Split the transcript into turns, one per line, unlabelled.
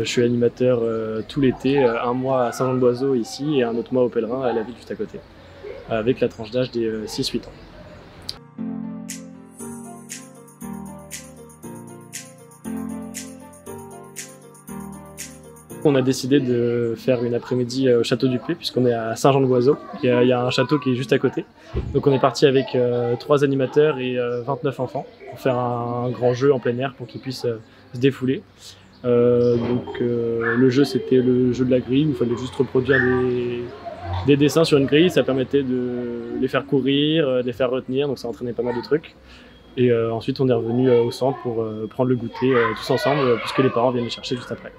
je suis animateur tout l'été, un mois à Saint-Jean-de-Boiseau ici et un autre mois au Pèlerin à la ville juste à côté, avec la tranche d'âge des 6-8 ans. On a décidé de faire une après-midi euh, au château du Puy, puisqu'on est à Saint-Jean-de-Boiseau. Il, il, y a un château qui est juste à côté. Donc on est parti avec euh, trois animateurs et 29 euh, enfants pour faire un, grand jeu en plein air pour qu'ils puissent se défouler. Donc le jeu c'était le jeu de la grille il fallait juste reproduire des, des, dessins sur une grille. Ça permettait de les faire courir, de les faire retenir, donc ça entraînait pas mal de trucs. Et ensuite on est revenu au centre pour prendre le goûter tous ensemble puisque les parents viennent les chercher juste après.